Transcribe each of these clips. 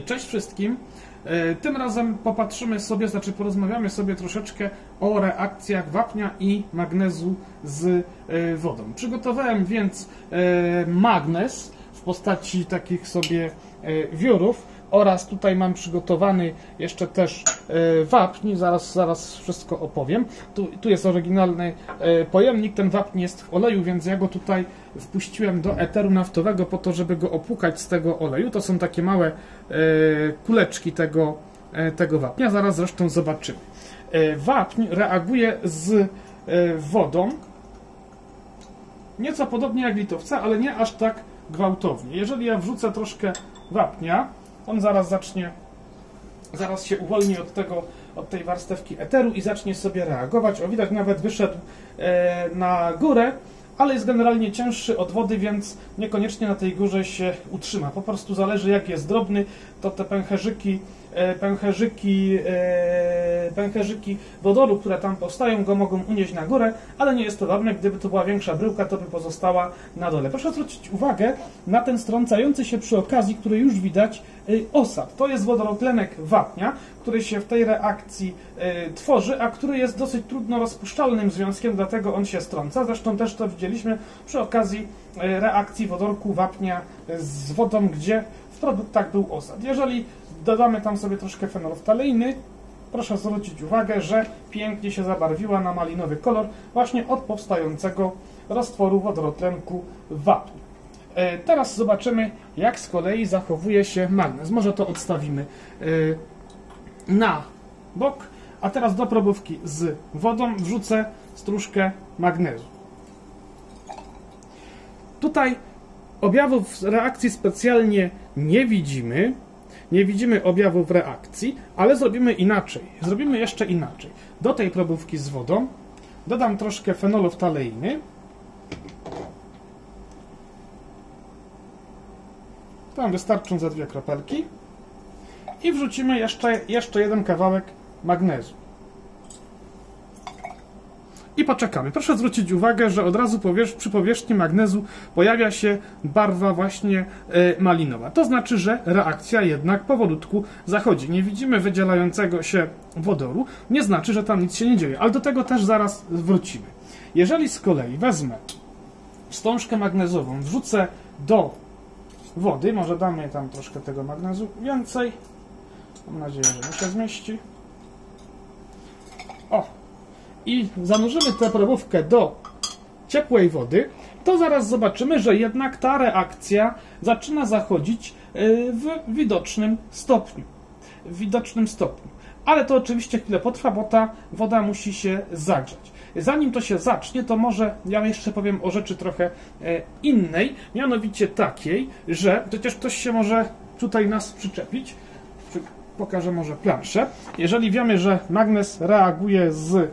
Cześć wszystkim. E, Tym razem popatrzymy sobie, znaczy porozmawiamy sobie troszeczkę o reakcjach wapnia i magnezu z e, wodą. Przygotowałem więc e, magnez w postaci takich sobie wiórów oraz tutaj mam przygotowany jeszcze też e, wapń, zaraz, zaraz wszystko opowiem. Tu, tu jest oryginalny e, pojemnik, ten wapń jest w oleju, więc ja go tutaj wpuściłem do eteru naftowego po to, żeby go opłukać z tego oleju. To są takie małe e, kuleczki tego, tego wapnia, zaraz zresztą zobaczymy. Wapń reaguje z wodą nieco podobnie jak litowca, ale nie aż tak gwałtownie. Jeżeli ja wrzucę troszkę wapnia, on zaraz zacznie, zaraz się uwolni od tego, od tej warstewki eteru i zacznie sobie reagować. O, widać nawet wyszedł e, na górę, ale jest generalnie cięższy od wody, więc niekoniecznie na tej górze się utrzyma. Po prostu zależy jak jest drobny, to te pęcherzyki, pęcherzyki, e, pęcherzyki wodoru, które tam powstają, go mogą unieść na górę, ale nie jest to ważne. Gdyby to była większa bryłka, to by pozostała na dole. Proszę zwrócić uwagę na ten strącający się przy okazji, który już widać, y, osad. To jest wodorotlenek wapnia, który się w tej reakcji tworzy, a który jest dosyć trudno rozpuszczalnym związkiem, dlatego on się strąca. Zresztą też to widzieliśmy przy okazji reakcji wodorku wapnia z wodą, gdzie w produktach był osad. Jeżeli dodamy tam sobie troszkę fenolftaleiny, proszę zwrócić uwagę, że pięknie się zabarwiła na malinowy kolor właśnie od powstającego roztworu wodorotlenku wapnia. E, Teraz zobaczymy, jak z kolei zachowuje się magnez. Może to odstawimy e, na bok, a teraz do probówki z wodą wrzucę stróżkę magnezu. Tutaj objawów reakcji specjalnie nie widzimy. Nie widzimy objawów reakcji, ale zrobimy inaczej. Zrobimy jeszcze inaczej. Do tej probówki z wodą dodam troszkę fenolftaleiny. Tam wystarczą za dwie kropelki. I wrzucimy jeszcze, jeszcze jeden kawałek magnezu. I poczekamy. Proszę zwrócić uwagę, że od razu przy powierzchni magnezu pojawia się barwa właśnie e, malinowa. To znaczy, że reakcja jednak powolutku zachodzi. Nie widzimy wydzielającego się wodoru. Nie znaczy, że tam nic się nie dzieje, ale do tego też zaraz wrócimy. Jeżeli z kolei wezmę wstążkę magnezową, wrzucę do wody, może damy tam troszkę tego magnezu więcej. Mam nadzieję, że mi się zmieści. I zanurzymy tę probówkę do ciepłej wody, to zaraz zobaczymy, że jednak ta reakcja zaczyna zachodzić y, w widocznym stopniu. W widocznym stopniu. Ale to oczywiście chwilę potrwa, bo ta woda musi się zagrzać. Zanim to się zacznie, to może ja jeszcze powiem o rzeczy trochę e, innej, mianowicie takiej, że przecież ktoś się może tutaj nas przyczepić. Pokażę może planszę. Jeżeli wiemy, że magnes reaguje z e,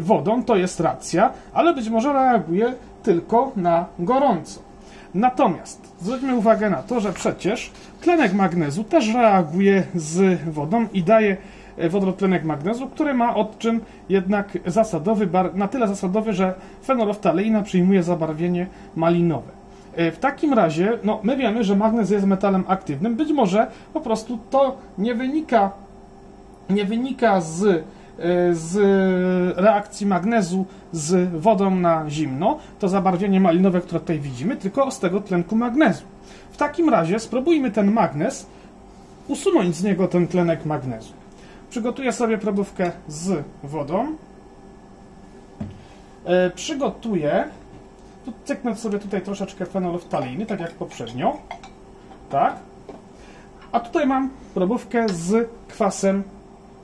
wodą, to jest racja, ale być może reaguje tylko na gorąco. Natomiast zwróćmy uwagę na to, że przecież tlenek magnezu też reaguje z wodą i daje e, wodorotlenek magnezu, który ma odczyn jednak zasadowy, na tyle zasadowy, że fenolftaleina przyjmuje zabarwienie malinowe. E, W takim razie, no, my wiemy, że magnez jest metalem aktywnym. Być może po prostu to nie wynika, nie wynika z, e, z reakcji magnezu z wodą na zimno, to zabarwienie malinowe, które tutaj widzimy, tylko z tego tlenku magnezu. W takim razie spróbujmy ten magnez usunąć z niego ten tlenek magnezu. Przygotuję sobie probówkę z wodą. E, przygotuję. Tu cyknę sobie tutaj troszeczkę fenolftaliny, tak jak poprzednio. Tak. A tutaj mam probówkę z kwasem,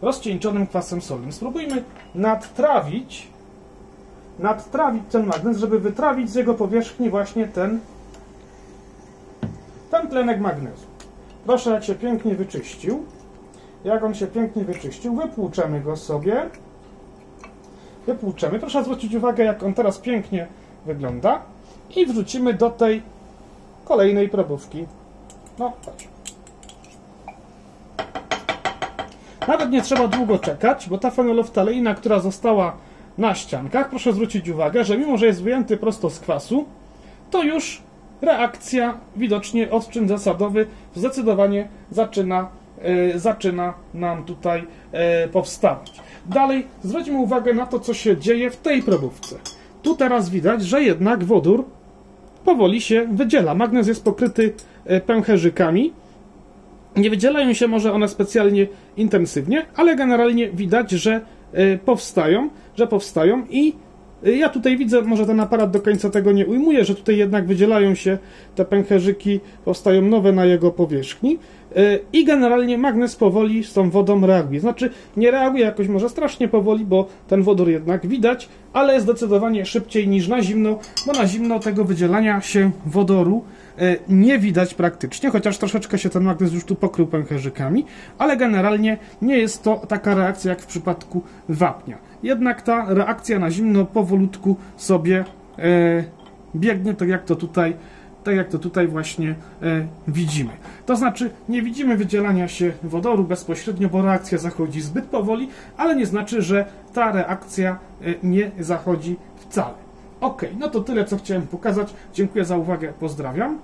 rozcieńczonym kwasem solnym. Spróbujmy nadtrawić, nadtrawić ten magnez, żeby wytrawić z jego powierzchni właśnie ten, ten tlenek magnezu. Proszę, jak się pięknie wyczyścił. Jak on się pięknie wyczyścił, wypłuczemy go sobie. Wypłuczemy. Proszę zwrócić uwagę, jak on teraz pięknie wygląda. I wrzucimy do tej kolejnej probówki. No, chodź. Nawet nie trzeba długo czekać, bo ta fenolftaleina, która została na ściankach, proszę zwrócić uwagę, że mimo, że jest wyjęty prosto z kwasu, to już reakcja widocznie odczyn zasadowy zdecydowanie zaczyna, e, zaczyna nam tutaj e, powstawać. Dalej zwróćmy uwagę na to, co się dzieje w tej probówce. Tu teraz widać, że jednak wodór powoli się wydziela. Magnez jest pokryty e, pęcherzykami. Nie wydzielają się może one specjalnie intensywnie, ale generalnie widać, że e, powstają, że powstają i e, ja tutaj widzę, może ten aparat do końca tego nie ujmuje, że tutaj jednak wydzielają się te pęcherzyki, powstają nowe na jego powierzchni i generalnie magnes powoli z tą wodą reaguje. Znaczy nie reaguje jakoś może strasznie powoli, bo ten wodór jednak widać, ale zdecydowanie szybciej niż na zimno, bo na zimno tego wydzielania się wodoru e, nie widać praktycznie, chociaż troszeczkę się ten magnes już tu pokrył pęcherzykami, ale generalnie nie jest to taka reakcja jak w przypadku wapnia. Jednak ta reakcja na zimno powolutku sobie e, biegnie, tak jak to tutaj tak jak to tutaj właśnie e, widzimy. To znaczy, nie widzimy wydzielania się wodoru bezpośrednio, bo reakcja zachodzi zbyt powoli, ale nie znaczy, że ta reakcja e, nie zachodzi wcale. Ok, no to tyle, co chciałem pokazać. Dziękuję za uwagę, pozdrawiam.